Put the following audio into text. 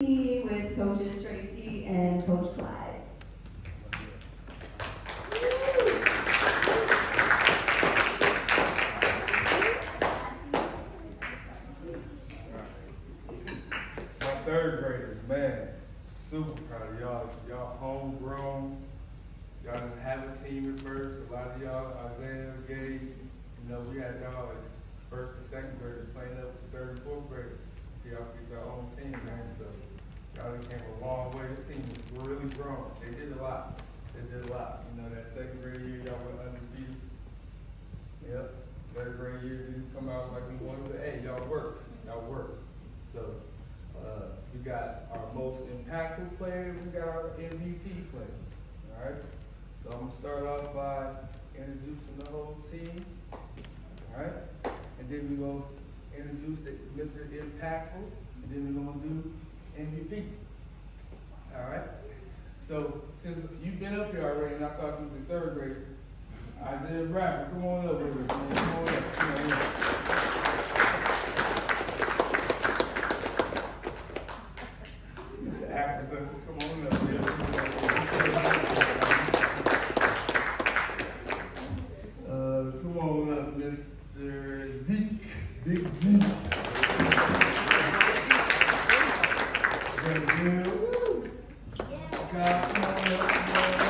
with coaches Tracy and Coach Clyde. My third graders, man, super proud of y'all. Y'all homegrown. Y'all didn't have a team at first. A lot of y'all, Isaiah, Gabe, you know, we had y'all as first and second graders playing up with third and fourth graders. So y'all get your own team, man. So y'all came a long way. This team is really grown. They did a lot. They did a lot. You know, that second grade year, y'all went undefeated. Yep. Third grade year, didn't come out like we wanted to. Hey, y'all worked. Y'all worked. So, uh, we got our most impactful player, we got our MVP player. All right? So I'm gonna start off by introducing the whole team. All right? And then we're gonna introduce the Mr. Impactful, and then we're gonna do MVP. All right? So since you've been up here already, and I thought you was a third grader, Isaiah Bradford, come on up with man. Come on up. Come on up. Thank you. Yeah. God,